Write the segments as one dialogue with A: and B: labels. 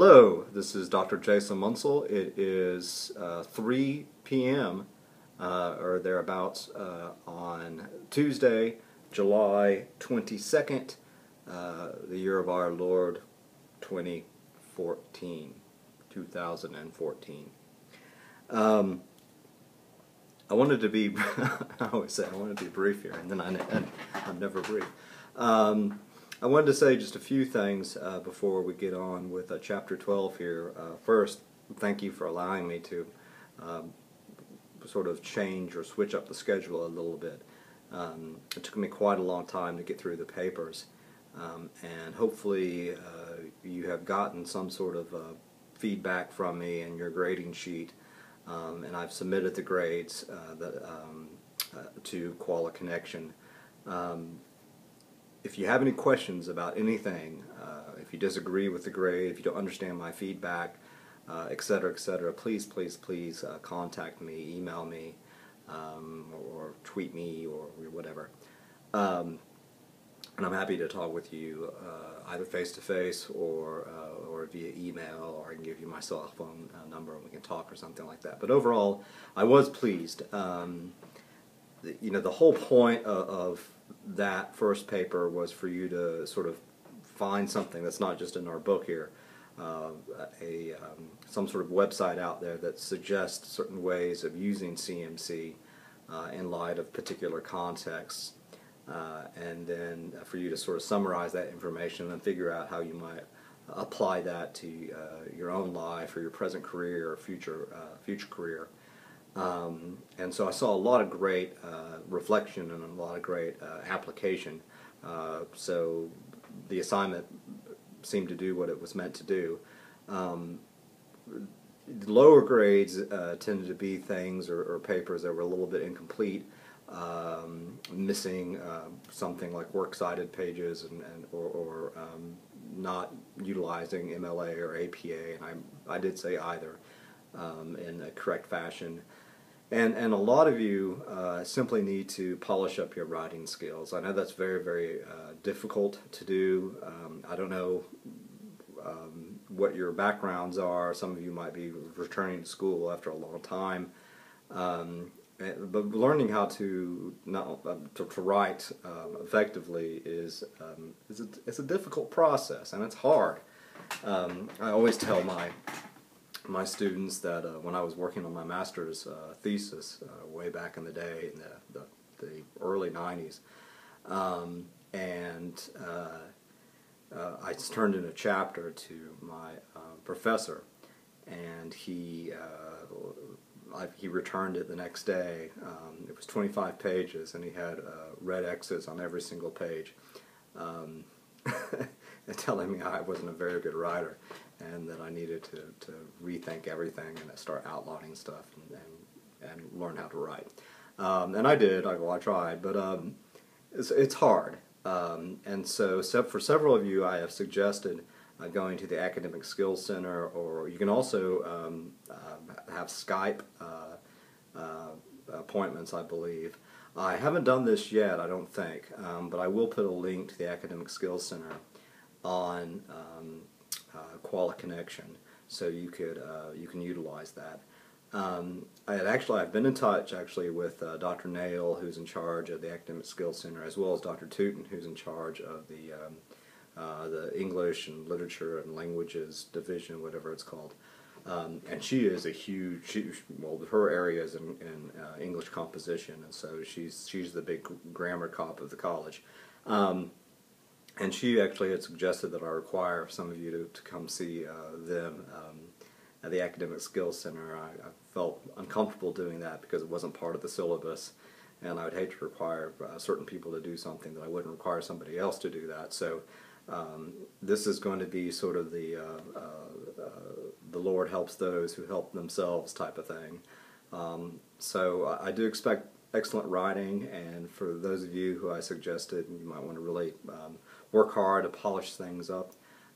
A: Hello, this is Dr. Jason Munsell. It is uh, 3 p.m. Uh, or thereabouts uh, on Tuesday, July 22nd, uh, the year of our Lord 2014. 2014. Um, I wanted to be, I always say I wanted to be brief here, and then I, I'm never brief. Um, I wanted to say just a few things uh, before we get on with uh, Chapter 12 here. Uh, first, thank you for allowing me to um, sort of change or switch up the schedule a little bit. Um, it took me quite a long time to get through the papers, um, and hopefully uh, you have gotten some sort of uh, feedback from me in your grading sheet, um, and I've submitted the grades uh, that, um, to Koala Connection. Um, if you have any questions about anything, uh, if you disagree with the grade, if you don't understand my feedback, uh, etc., etc., please, please, please uh, contact me, email me, um, or, tweet me, or, whatever. Um, and I'm happy to talk with you uh, either face to face or uh, or via email, or I can give you my cell phone uh, number and we can talk or something like that. But overall, I was pleased. Um, you know, the whole point of, of that first paper was for you to sort of find something that's not just in our book here, uh, a um, some sort of website out there that suggests certain ways of using CMC uh, in light of particular contexts, uh, and then for you to sort of summarize that information and figure out how you might apply that to uh, your own life or your present career or future uh, future career. Um, and so I saw a lot of great uh, reflection and a lot of great uh, application. Uh, so the assignment seemed to do what it was meant to do. Um, lower grades uh, tended to be things or, or, papers that were a little bit incomplete, um, missing uh, something like works cited pages and, and or, or um, not utilizing MLA or APA, and I, I did say either um, in a correct fashion. And, and a lot of you uh, simply need to polish up your writing skills. I know that's very, very uh, difficult to do. Um, I don't know um, what your backgrounds are. Some of you might be returning to school after a long time. Um, eh, but learning how to not, uh, to, to, write um, effectively is, um, is a, it's a difficult process and it's hard. I always tell my my students that uh, when I was working on my master's uh, thesis uh, way back in the day in the, the, the early 90s, um, and uh, uh, I turned in a chapter to my uh, professor, and he I, he returned it the next day. Um, it was 25 pages, and he had red X's on every single page. Um, telling me I wasn't a very good writer and that I needed to, to rethink everything and start outlining stuff and, and, and learn how to write. Um, and I did, I, well, I tried, but um, it's, it's hard. Um, and so, for several of you, I have suggested uh, going to the Academic Skills Center, or you can also um, uh, have Skype uh, uh, appointments, I believe. I haven't done this yet, I don't think, um, but I will put a link to the Academic Skills Center on um, Koala Connection, so you could uh, you can utilize that. Um, I had actually I've been in touch actually with uh, Dr. Nail, who's in charge of the Academic Skills Center, as well as Dr. Tootin, who's in charge of the um, uh, the English and Literature and Languages Division, whatever it's called. Um, and she is a huge, she, well, her area is in, in uh, English composition, and so she's she's the big grammar cop of the college. And she actually had suggested that I require some of you to, to come see uh, them um, at the Academic Skills Center. I, I, felt uncomfortable doing that because it wasn't part of the syllabus, and I would hate to require uh, certain people to do something that I wouldn't require somebody else to do that. So um, this is going to be sort of the uh, uh, uh the Lord helps those who help themselves type of thing. Um, so I do expect excellent writing, and for those of you who I suggested, you might want to really um, work hard to polish things up.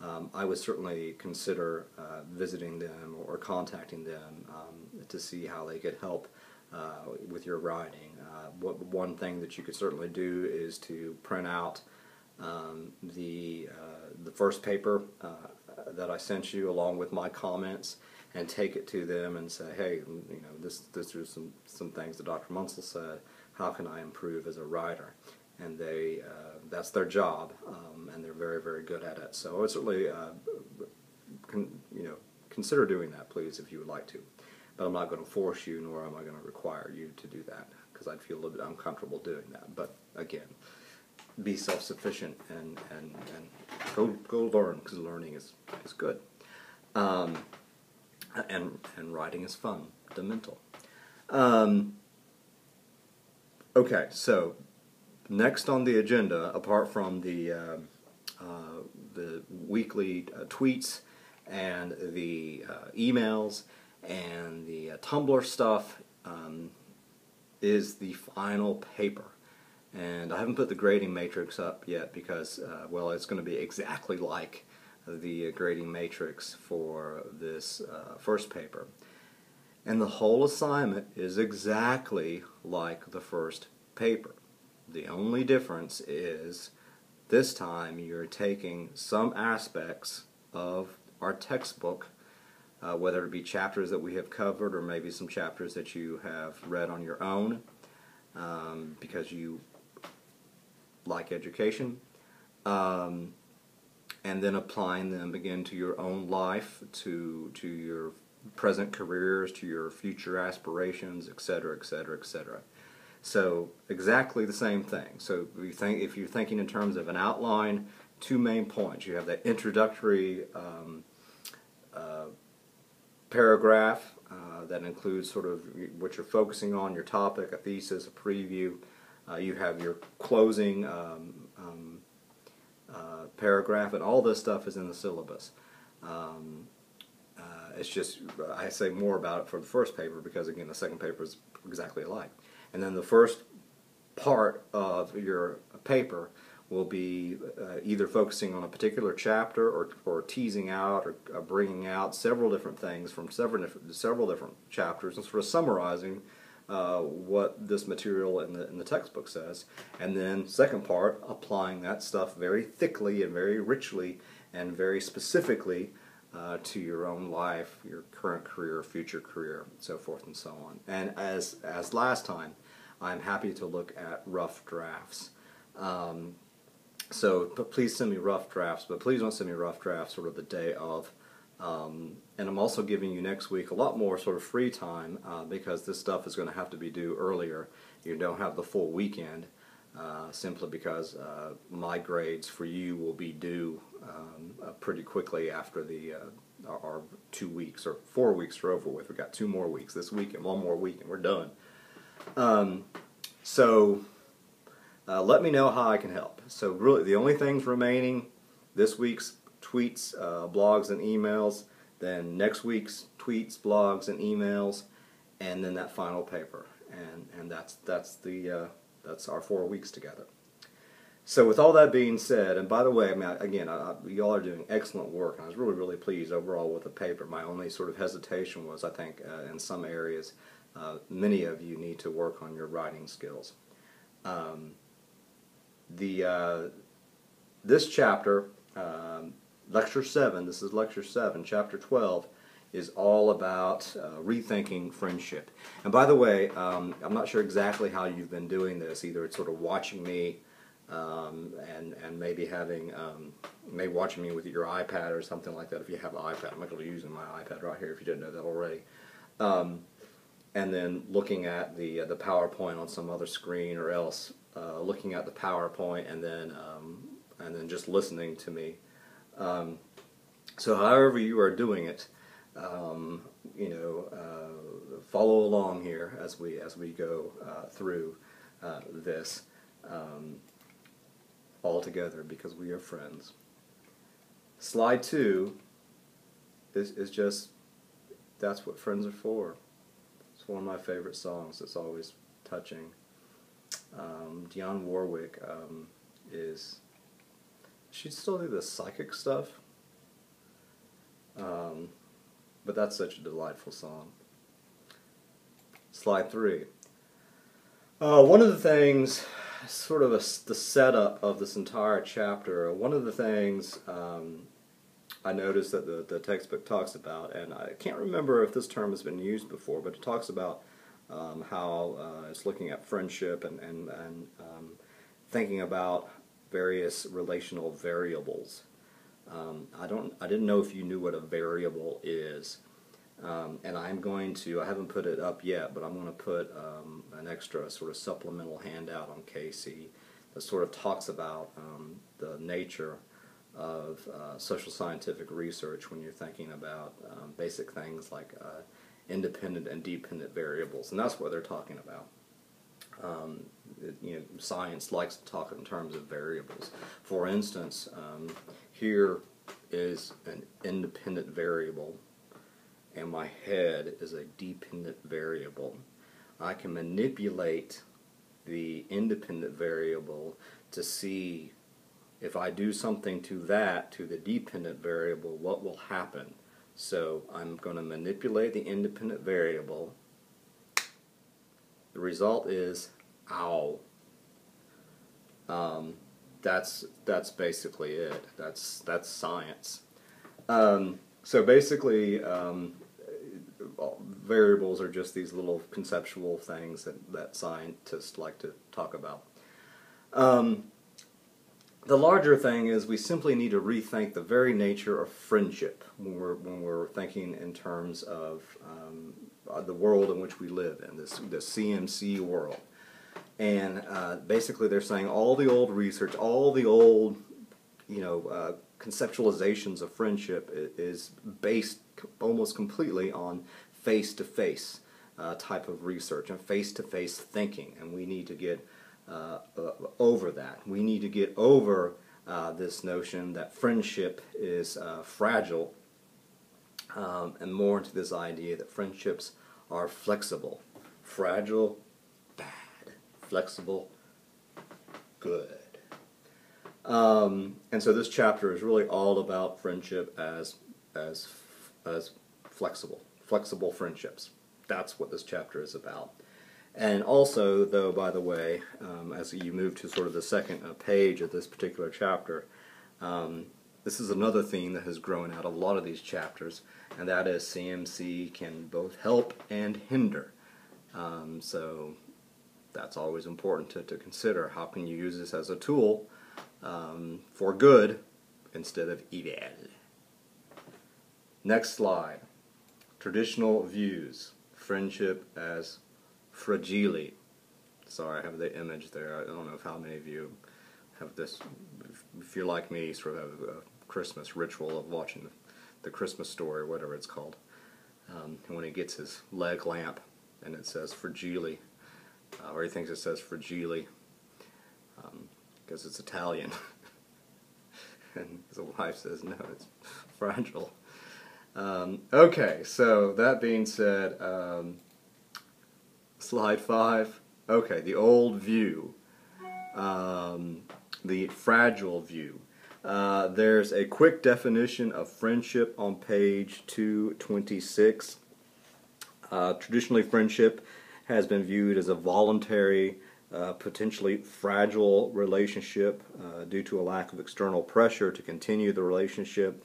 A: Um, I would certainly consider uh, visiting them or contacting them um, to see how they could help uh, with your writing. Uh, what, one thing that you could certainly do is to print out um, the uh, the first paper uh, that I sent you along with my comments and take it to them and say, hey, you know, this this are some some things that Dr. Munsell said. How can I improve as a writer? And they uh, that's their job, um, and they're very very good at it. So I would certainly, uh, con, you know, consider doing that, please, if you would like to. But I'm not going to force you, nor am I going to require you to do that because I'd feel a little bit uncomfortable doing that. But again, be self-sufficient and, and, and go, go learn because learning is, is good. Um, and, and writing is fun, the mental. Um, okay, so next on the agenda, apart from the, uh, uh, the weekly uh, tweets and the uh, emails and the uh, Tumblr stuff, um, is the final paper. And I haven't put the grading matrix up yet because, uh, well, it's going to be exactly like the grading matrix for this uh, first paper. And the whole assignment is exactly like the first paper. The only difference is this time you're taking some aspects of our textbook, uh, whether it be chapters that we have covered or maybe some chapters that you have read on your own um, because you like education, um, and then applying them again to your own life, to to your present careers, to your future aspirations, etc., etc., etc. So exactly the same thing. So you think, if you're thinking in terms of an outline, two main points. You have that introductory um, uh, paragraph uh, that includes sort of what you're focusing on, your topic, a thesis, a preview, uh, you have your closing um, um, uh, paragraph, and all this stuff is in the syllabus. Um, uh, it's just, I say more about it for the first paper because, again, the second paper is exactly alike. And then the first part of your paper will be uh, either focusing on a particular chapter or, or teasing out or uh, bringing out several different things from several different, several different chapters and sort of summarizing uh, what this material in the, in the textbook says. And then, second part, applying that stuff very thickly and very richly and very specifically uh, to your own life, your current career, future career, so forth and so on. And as, as last time, I'm happy to look at rough drafts. Um, so please send me rough drafts, but please don't send me rough drafts sort of the day of. Um, and I'm also giving you next week a lot more sort of free time uh, because this stuff is going to have to be due earlier. You don't have the full weekend uh, simply because uh, my grades for you will be due um, uh, pretty quickly after the uh, our, two weeks or four weeks are over with. We've got two more weeks this week and one more week and we're done. Um, so uh, let me know how I can help. So really the only things remaining this week's tweets, uh, blogs, and emails, then next week's tweets, blogs, and emails, and then that final paper. And, and that's, that's, the, uh, that's our four weeks together. So with all that being said, and by the way, I mean, again, y'all are doing excellent work, and I was really, really pleased overall with the paper. My only sort of hesitation was, I think, uh, in some areas, uh, many of you need to work on your writing skills. Um, the uh, this chapter um, lecture 7, this is lecture 7, chapter 12, is all about uh, rethinking friendship. And by the way, um, I'm not sure exactly how you've been doing this. Either it's sort of watching me um, and, and maybe having, um, maybe watching me with your iPad or something like that if you have an iPad. I'm actually using my iPad right here if you didn't know that already. Um, and then looking at the, uh, the PowerPoint on some other screen or else uh, looking at the PowerPoint and then, um, and then just listening to me um, so however you are doing it, um, you know, uh, follow along here as we as we go uh, through uh, this um, all together because we are friends. Slide two is is just that's what friends are for. It's one of my favorite songs. It's always touching. Um, Dionne Warwick um, is she'd still do the psychic stuff. Um, but that's such a delightful song. Slide three. Uh, one of the things, sort of a, the setup of this entire chapter, one of the things um, I noticed that the, the textbook talks about, and I can't remember if this term has been used before, but it talks about um, how uh, it's looking at friendship and, and, and um, thinking about various relational variables. Um, I don't. I didn't know if you knew what a variable is, um, and I'm going to. I haven't put it up yet, but I'm going to put um, an extra sort of supplemental handout on Casey that sort of talks about um, the nature of uh, social scientific research when you're thinking about um, basic things like uh, independent and dependent variables, and that's what they're talking about. Um, you know, science likes to talk in terms of variables. For instance, um, here is an independent variable, and my head is a dependent variable. I can manipulate the independent variable to see if I do something to that, to the dependent variable, what will happen. So I'm going to manipulate the independent variable. The result is, ow. Um, that's that's basically it. That's that's science. Um, so basically, um, variables are just these little conceptual things that, that scientists like to talk about. Um, the larger thing is we simply need to rethink the very nature of friendship when we're when we're thinking in terms of um, the world in which we live in this the CMC world. And uh, basically, they're saying all the old research, all the old, you know, uh, conceptualizations of friendship is based almost completely on face-to-face uh, type of research and face-to-face thinking, and we need to get uh, uh, over that. We need to get over uh, this notion that friendship is fragile um, and more into this idea that friendships are flexible. Fragile. Flexible, good. Um, and so this chapter is really all about friendship as, as, as flexible, flexible friendships. That's what this chapter is about. And also, though, by the way, um, as you move to sort of the second uh, page of this particular chapter, um, this is another theme that has grown out of a lot of these chapters, and that is CMC can both help and hinder. Um, so that's always important to, to consider. How can you use this as a tool um, for good instead of evil? Next slide. Traditional views. Friendship as fragile. Sorry, I have the image there. I don't know how many of you have this. If you're like me, sort of have a Christmas ritual of watching the, Christmas story, or whatever it's called. Um, and when he gets his leg lamp and it says fragile, uh, or he thinks it says fragile, because um, it's Italian. and his wife says, no, it's fragile. Um, okay, so that being said, um, Slide five. Okay, the old view. Um, the fragile view. Uh, there's a quick definition of friendship on page 226. Uh, traditionally, friendship has been viewed as a voluntary, uh, potentially fragile relationship uh, due to a lack of external pressure to continue the relationship.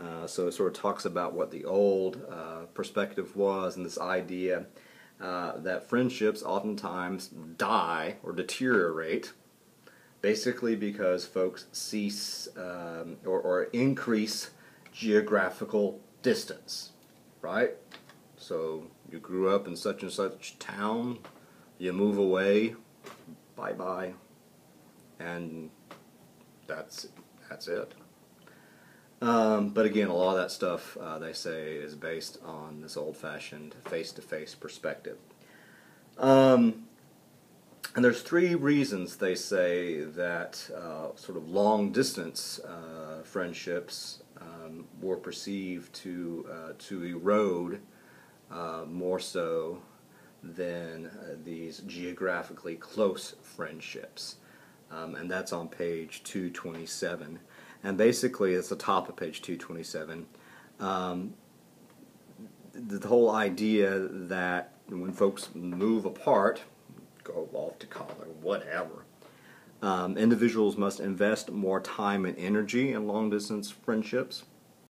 A: Uh, so it sort of talks about what the old uh, perspective was and this idea uh, that friendships oftentimes die or deteriorate basically because folks cease um, or, or increase geographical distance, right? So you grew up in such and such town, you move away, bye bye, and that's that's it. Um, but again, a lot of that stuff uh, they say is based on this old-fashioned face-to-face perspective. Um, and there's three reasons they say that uh, sort of long-distance uh, friendships um, were perceived to uh, to erode uh, more so than uh, these geographically close friendships. Um, and that's on page 227. And basically, it's the top of page 227. Um, the whole idea that when folks move apart, go off to college, whatever, um, individuals must invest more time and energy in long distance friendships.